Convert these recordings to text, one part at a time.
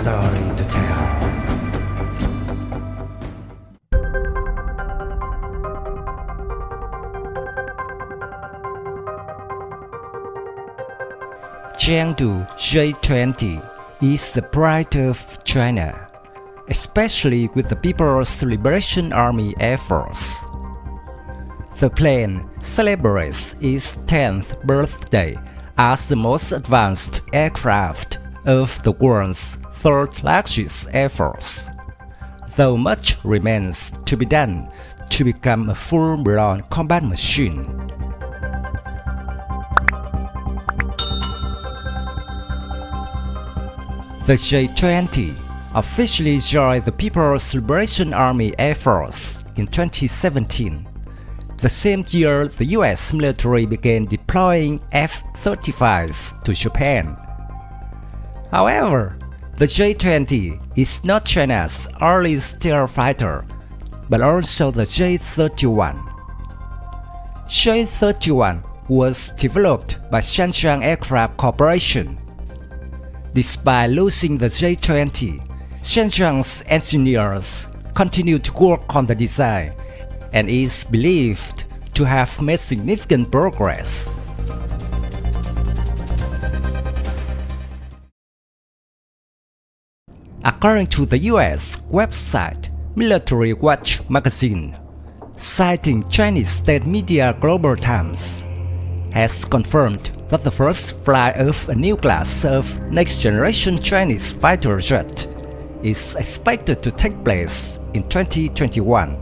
story to tell. Chengdu J-20 is the pride of China, especially with the People's Liberation Army Force. The plane celebrates its 10th birthday as the most advanced aircraft of the world's third largest air force, though much remains to be done to become a full-blown combat machine. The J-20 officially joined the People's Liberation Army Force in 2017, the same year the US military began deploying F-35s to Japan. However, the J-20 is not China's only stealth fighter, but also the J-31. J-31 was developed by Shenyang Aircraft Corporation Despite losing the J-20, Shenyang's engineers continue to work on the design and is believed to have made significant progress. According to the US website Military Watch magazine, citing Chinese state media Global Times, has confirmed that the first flight of a new class of next-generation Chinese fighter jet is expected to take place in 2021.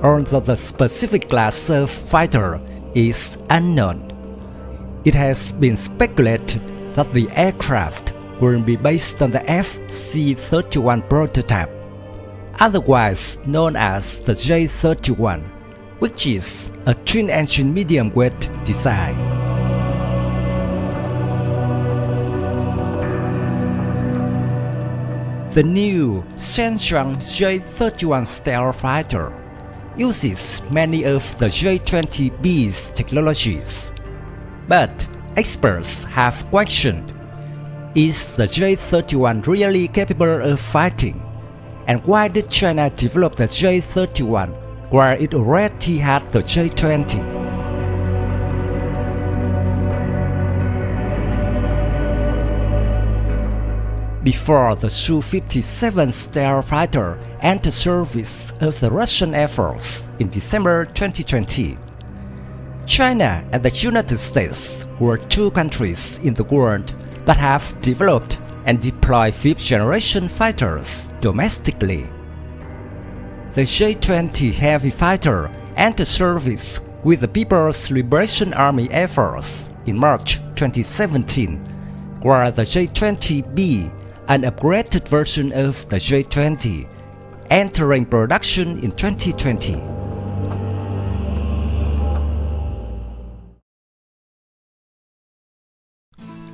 Although the specific class of fighter is unknown, it has been speculated that the aircraft will be based on the FC-31 prototype, otherwise known as the J-31, which is a twin-engine medium-weight design. The new Shenyang J-31 stealth fighter uses many of the J-20B's technologies, but experts have questioned is the J-31 really capable of fighting? And why did China develop the J-31 where it already had the J-20? Before the Su-57 stealth fighter entered service of the Russian Air Force in December 2020, China and the United States were two countries in the world that have developed and deployed fifth-generation fighters domestically. The J-20 heavy fighter entered service with the People's Liberation Army Air Force in March 2017, while the J-20B an upgraded version of the J20, entering production in 2020.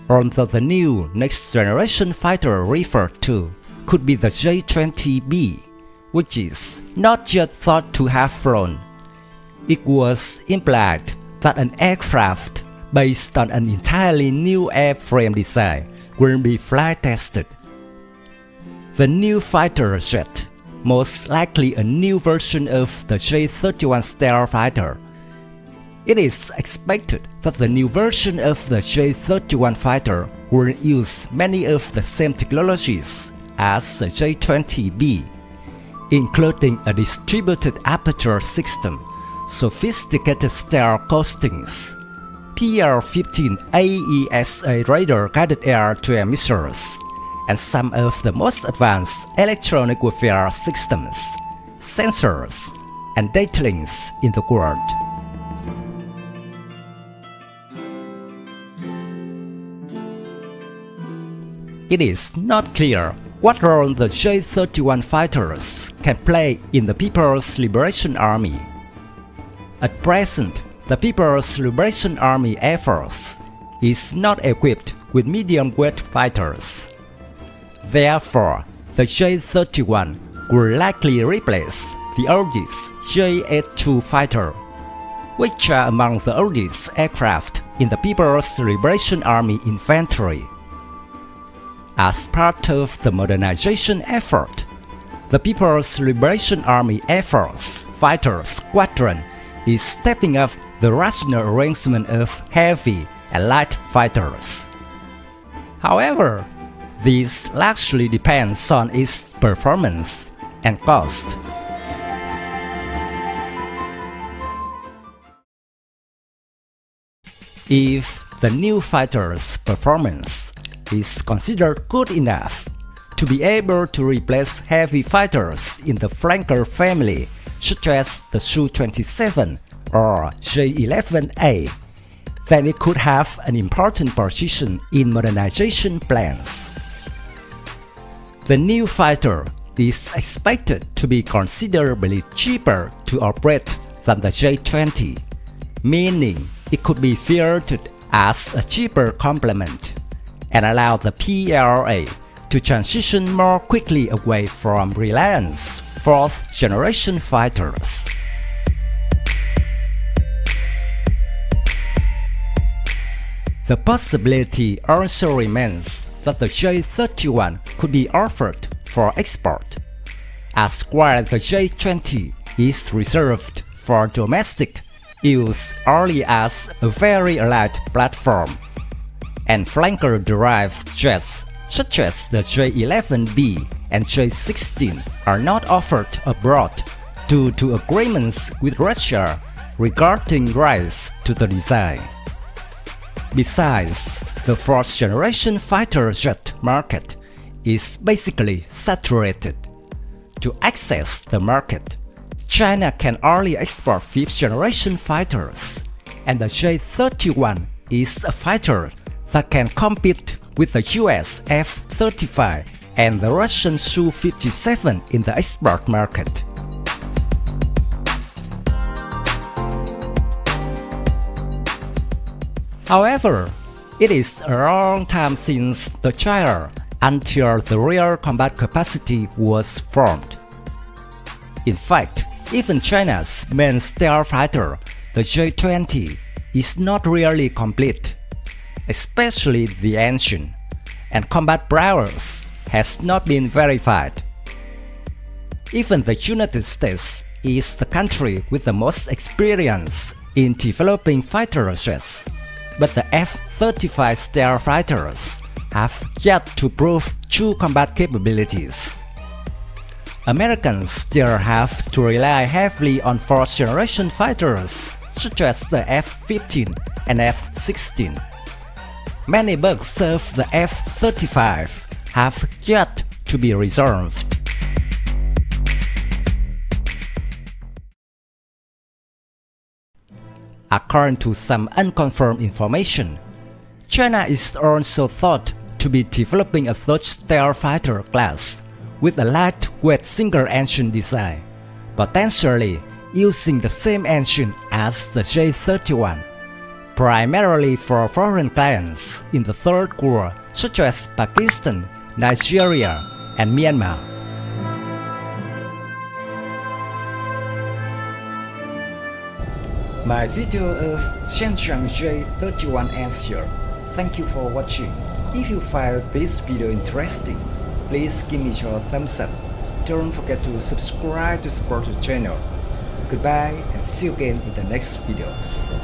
Although the new next-generation fighter referred to could be the J-20B, which is not yet thought to have flown, it was implied that an aircraft based on an entirely new airframe design will be flight tested the new fighter jet, most likely a new version of the J-31 stealth fighter. It is expected that the new version of the J-31 fighter will use many of the same technologies as the J-20B, including a distributed aperture system, sophisticated stealth coatings, PL-15 AESA radar-guided air-to-air missiles, and some of the most advanced electronic warfare systems, sensors, and data links in the world. It is not clear what role the J-31 fighters can play in the People's Liberation Army. At present, the People's Liberation Army Air Force is not equipped with medium-weight fighters. Therefore, the J-31 will likely replace the oldest J-82 fighter, which are among the oldest aircraft in the People's Liberation Army infantry. As part of the modernization effort. The People's Liberation Army Air Force Fighter Squadron is stepping up the rational arrangement of heavy and light fighters. However, this largely depends on its performance and cost. If the new fighter's performance is considered good enough to be able to replace heavy fighters in the flanker family such as the Su-27 or J-11A, then it could have an important position in modernization plans. The new fighter is expected to be considerably cheaper to operate than the J-20, meaning it could be fielded as a cheaper complement and allow the PLA to transition more quickly away from Reliance fourth-generation fighters. The possibility also remains that the J31 could be offered for export, as while the J20 is reserved for domestic use only as a very light platform, and flanker-derived jets such as the J11B and J16 are not offered abroad due to agreements with Russia regarding rights to the design. Besides, the fourth generation fighter jet market is basically saturated. To access the market, China can only export 5th generation fighters, and the J-31 is a fighter that can compete with the US F-35 and the Russian Su-57 in the export market. However, it is a long time since the trial until the real combat capacity was formed. In fact, even China's main stealth fighter, the J-20, is not really complete, especially the engine, and combat prowess has not been verified. Even the United States is the country with the most experience in developing fighter jets, but the F-35 stealth fighters have yet to prove true combat capabilities. Americans still have to rely heavily on fourth-generation fighters such as the F-15 and F-16. Many bugs serve the F-35 have yet to be resolved. According to some unconfirmed information, China is also thought to be developing a third stealth fighter class with a lightweight single-engine design, potentially using the same engine as the J-31, primarily for foreign clients in the Third World such as Pakistan, Nigeria, and Myanmar. My video of Shenyang J31 ends here. Thank you for watching. If you find this video interesting, please give me your thumbs up. Don't forget to subscribe to support the channel. Goodbye and see you again in the next videos.